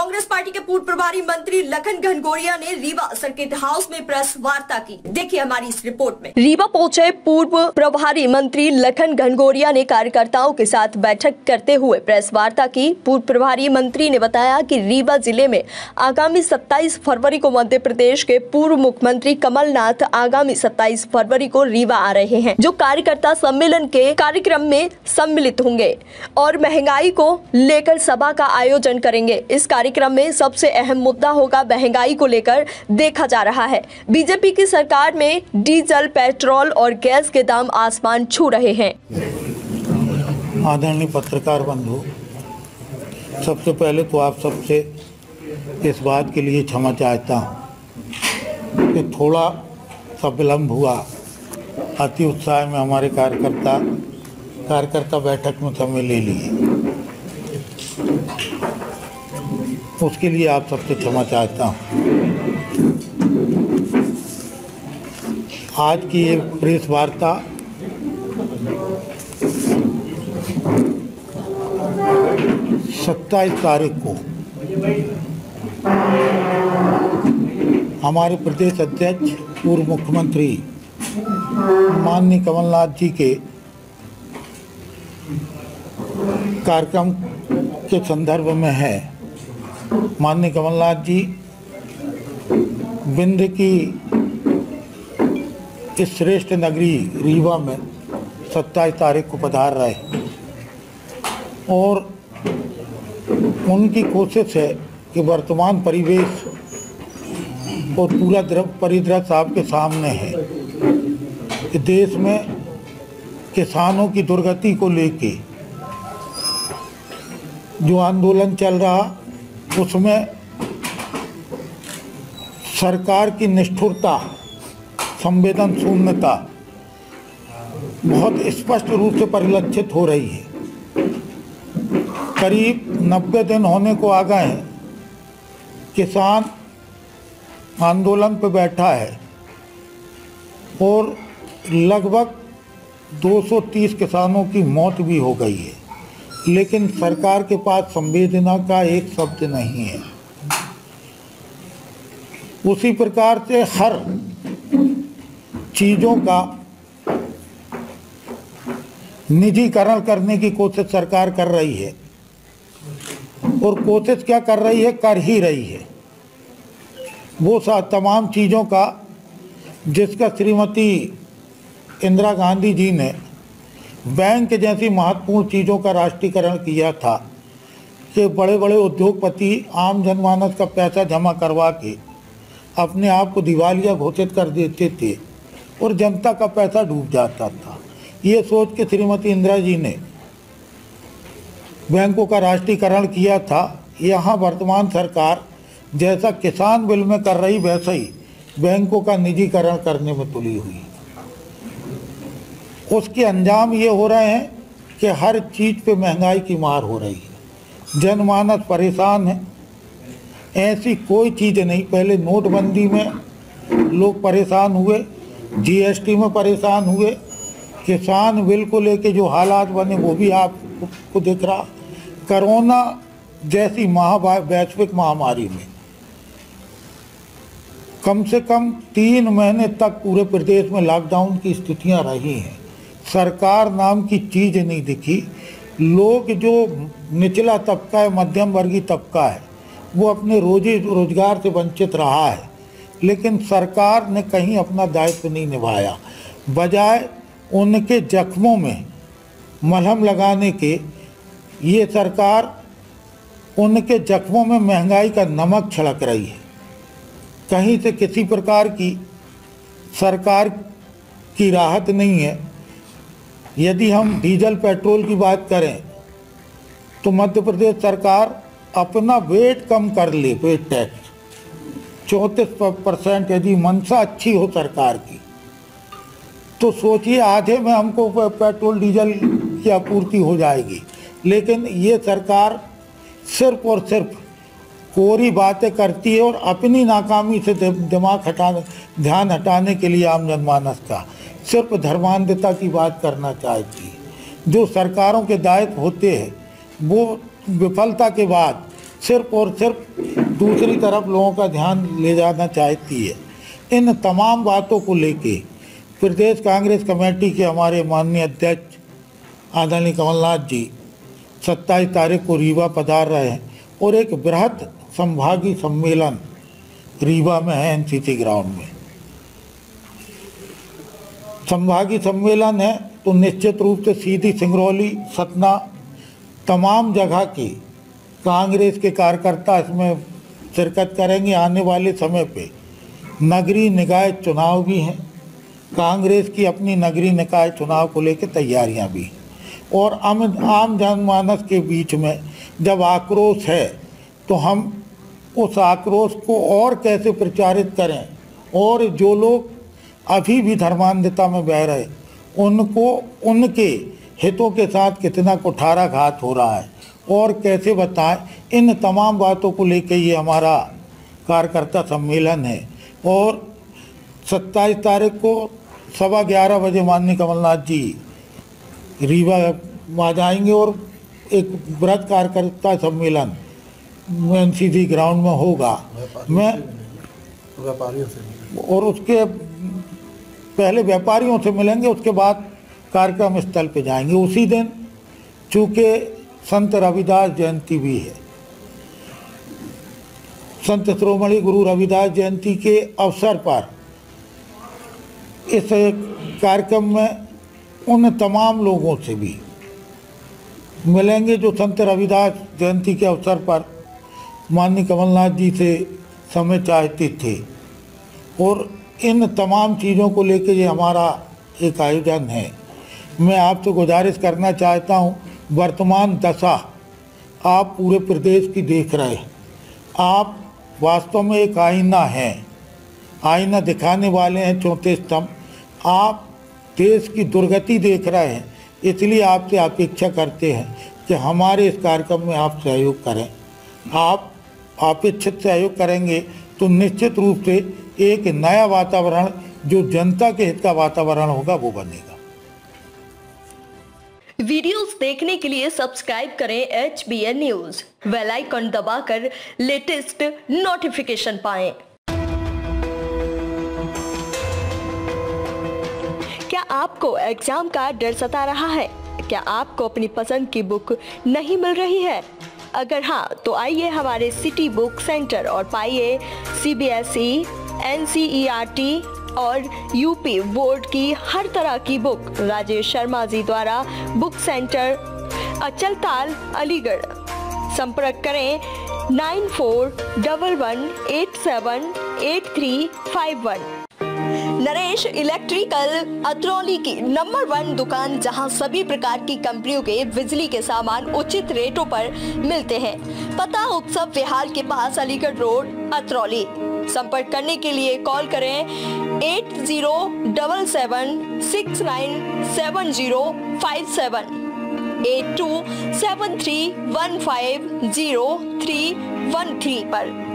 Congress party के पूर्व प्रभारी मंत्री लखन घनगोरिया ने रीवा सर्किट हाउस में प्रेस वार्ता की। देखिए हमारी इस रिपोर्ट में। रीवा पहुँचे पूर्व प्रभारी मंत्री लखन घनगोरिया ने कार्यकर्ताओं के साथ बैठक करते हुए प्रेस वार्ता की। पूर्व प्रभारी मंत्री ने बताया कि रीवा ज़िले में आगामी 27 फरवरी को मध्य प्रदेश के पूर्व मुख्यमंत्री कमलनाथ आगामी 27 फरवरी को रीवा आ रहे हैं, जो कार्यकर्ता सम्मेलन के कार्यक्रम में सम्मिलित होंगे और महँगाई को लेकर सभा का आयोजन करेंगे। इस कार्यक्रम में सबसे अहम मुद्दा होगा महँगाई को लेकर देखा जा रहा है। बीजेपी की सरकार में डीजल, पेट्रोल और गैस के दाम आसमान छू रहे हैं। आदरणीय पत्रकार बंधु, सबसे पहले तो आप सबसे इस बात के लिए क्षमा चाहता हूँ कि थोड़ा सा विलम्ब हुआ। अति उत्साह में हमारे कार्यकर्ता कार्यकर्ता बैठक में समय ले लिए। उसके लिए आप सबसे क्षमा चाहता हूँ। आज की ये प्रेस वार्ता सत्ताईस तारीख को हमारे प्रदेश अध्यक्ष, पूर्व मुख्यमंत्री माननीय कमलनाथ जी के कार्यक्रम के संदर्भ में है। माननीय कमलनाथ जी, बिंद की इस श्रेष्ठ नगरी रीवा में सत्ताईस तारीख को पधार रहे और उनकी कोशिश है कि वर्तमान परिवेश और पूरा परिदृश्य आपके सामने है। कि देश में किसानों की दुर्गति को लेके जो आंदोलन चल रहा उसमें सरकार की निष्ठुरता, संवेदन शून्यता बहुत स्पष्ट रूप से परिलक्षित हो रही है। करीब 90 दिन होने को आ गए हैं। किसान आंदोलन पर बैठा है और लगभग 230 किसानों की मौत भी हो गई है। लेकिन सरकार के पास संवेदना का एक शब्द नहीं है। उसी प्रकार से हर चीज़ों का निजीकरण करने की कोशिश सरकार कर रही है। और कोशिश क्या कर रही है? कर ही रही है। वो सा तमाम चीज़ों का जिसका श्रीमती इंदिरा गांधी जी ने बैंक जैसी महत्वपूर्ण चीज़ों का राष्ट्रीयकरण किया था कि बड़े बड़े उद्योगपति, आम जनमानस का पैसा जमा करवा के अपने आप को दिवालिया घोषित कर देते थे और जनता का पैसा डूब जाता था। ये सोच के श्रीमती इंदिरा जी ने बैंकों का राष्ट्रीयकरण किया था। यहाँ वर्तमान सरकार जैसा किसान बिल में कर रही, वैसा ही बैंकों का निजीकरण करने में तुली हुई। उसके अंजाम ये हो रहे हैं कि हर चीज़ पे महँगाई की मार हो रही है। जनमानस परेशान है। ऐसी कोई चीज़ नहीं। पहले नोटबंदी में लोग परेशान हुए जीएसटी में परेशान हुए। किसान बिल को लेके जो हालात बने, वो भी आपको दिख रहा। कोरोना जैसी महा वैश्विक महामारी में। कम से कम तीन महीने तक पूरे प्रदेश में लॉकडाउन की स्थितियाँ रही हैं। सरकार नाम की चीज़ नहीं दिखी। लोग जो निचला तबका है, मध्यम वर्गीय तबका है, वो अपने रोजी रोज़गार से वंचित रहा है। लेकिन सरकार ने कहीं अपना दायित्व नहीं निभाया। बजाय उनके जख्मों में मलहम लगाने के, ये सरकार उनके जख्मों में महँगाई का नमक छिड़क रही है। कहीं से किसी प्रकार की सरकार की राहत नहीं है। यदि हम डीजल पेट्रोल की बात करें तो मध्य प्रदेश सरकार अपना वेट कम कर ले, वेट टैक्स। चौंतीस परसेंट यदि मंशा अच्छी हो सरकार की तो सोचिए आधे में हमको पेट्रोल, डीजल की आपूर्ति हो जाएगी। लेकिन ये सरकार सिर्फ़ और सिर्फ़ कोरी बातें करती है और अपनी नाकामी से दिमाग हटाने, ध्यान हटाने के लिए आम जनमानस का सिर्फ़ धर्मांधता की बात करना चाहती है। जो सरकारों के दायित्व होते हैं, वो विफलता के बाद सिर्फ़ और सिर्फ़ दूसरी तरफ़ लोगों का ध्यान ले जाना चाहती है। इन तमाम बातों को लेके प्रदेश कांग्रेस कमेटी के हमारे माननीय अध्यक्ष आदरणीय कमलनाथ जी सत्ताईस तारीख को रीवा पधार रहे हैं और एक बृहद संभागीय सम्मेलन रीवा में है एनसीसी ग्राउंड में। संभागी सम्मेलन है तो निश्चित रूप से सीधी सिंगरौली, सतना, तमाम जगह की कांग्रेस के कार्यकर्ता इसमें शिरकत करेंगे। आने वाले समय पे नगरीय निकाय चुनाव भी हैं। कांग्रेस की अपनी नगरीय निकाय चुनाव को लेकर तैयारियाँ भी हैं। और आम आम जनमानस के बीच में जब आक्रोश है तो हम उस आक्रोश को और कैसे प्रचारित करें? और जो लोग अभी भी धर्मांधता में बह रहे, उनको, उनके हितों के साथ कितना कुठाराघात हो रहा है? और कैसे बताएँ, इन तमाम बातों को लेकर ये हमारा कार्यकर्ता सम्मेलन है। और सत्ताईस तारीख को सवा ग्यारह बजे माननीय कमलनाथ जी रीवा आ जाएँगे और एक व्रत कार्यकर्ता सम्मेलन एन ग्राउंड में होगा। मैं व्यापारियों से और उसके पहले व्यापारियों से मिलेंगे उसके बाद कार्यक्रम स्थल पे जाएँगे। उसी दिन चूँकि संत रविदास जयंती भी है संत श्रोमणी गुरु रविदास जयंती के अवसर पर इस कार्यक्रम में उन तमाम लोगों से भी मिलेंगे जो संत रविदास जयंती के अवसर पर माननीय कमलनाथ जी से समय चाहते थे। और इन तमाम चीज़ों को लेकर ये हमारा एक आयोजन है। मैं आपसे गुजारिश करना चाहता हूँ, वर्तमान दशा आप पूरे प्रदेश की देख रहे हैं। आप वास्तव में एक आईना हैं। आईना दिखाने वाले हैं चौथे स्तंभ। आप देश की दुर्गति देख रहे हैं, इसलिए आपसे अपेक्षा करते हैं कि हमारे इस कार्यक्रम में आप सहयोग करें। आप अपेक्षित सहयोग करेंगे तो निश्चित रूप से एक नया वातावरण, जो जनता के हित का वातावरण होगा, वो बनेगा। वीडियोस देखने के लिए सब्सक्राइब करें H B N news. Bell icon दबाकर लेटेस्ट नोटिफिकेशन पाएँ। क्या आपको एग्ज़ाम का डर सता रहा है? क्या आपको अपनी पसंद की बुक नहीं मिल रही है? अगर हाँ तो आइए हमारे सिटी बुक सेंटर और पाइए सीबीएसई, एनसीईआरटी और यूपी बोर्ड की हर तरह की बुक राजेश शर्मा जी द्वारा बुक सेंटर अचल ताल अलीगढ़। संपर्क करें nine four double one eight seven eight three five one. Naresh electrical Atrauli की नंबर वन दुकान, जहाँ सभी प्रकार की कंपनियों के बिजली के सामान उचित रेटों पर मिलते हैं। पता उत्सव विहार के पास अलीगढ़ रोड, अतरौली। संपर्क करने के लिए कॉल करें eight zero double seven six nine seven zero five seven. Eight two seven three one five zero three one three पर।